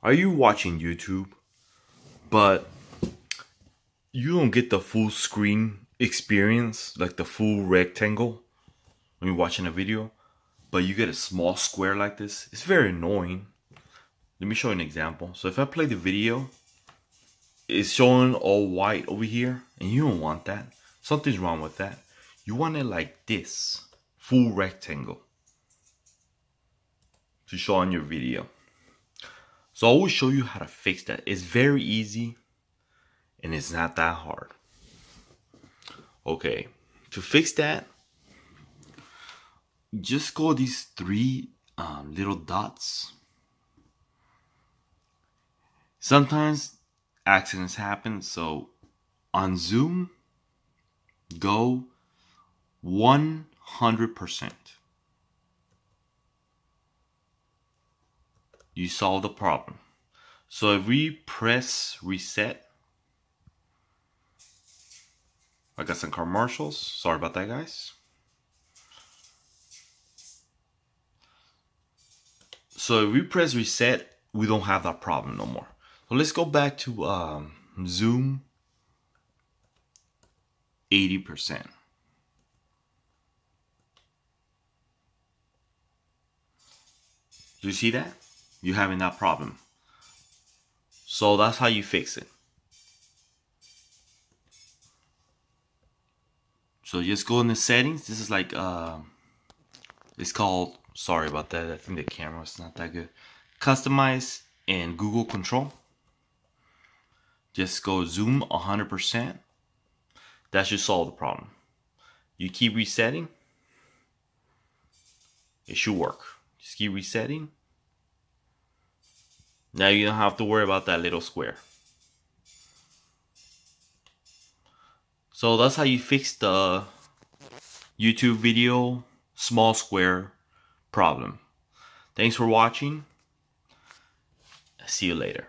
Are you watching YouTube, but you don't get the full screen experience, like the full rectangle when you're watching a video, but you get a small square like this? It's very annoying. Let me show you an example. So if I play the video, it's showing all white over here, and you don't want that. Something's wrong with that. You want it like this, full rectangle to show on your video. So I will show you how to fix that. It's very easy and it's not that hard. Okay, to fix that, just go these three um, little dots. Sometimes accidents happen, so on Zoom, go 100% you solve the problem. So if we press reset, I got some commercials. Sorry about that, guys. So if we press reset, we don't have that problem no more. So let's go back to um, Zoom 80%. Do you see that? You're having that problem. So that's how you fix it. So just go in the settings. This is like, uh, it's called, sorry about that. I think the camera is not that good. Customize and Google Control. Just go zoom 100%. That should solve the problem. You keep resetting. It should work. Just keep resetting. Now you don't have to worry about that little square. So that's how you fix the YouTube video small square problem. Thanks for watching. See you later.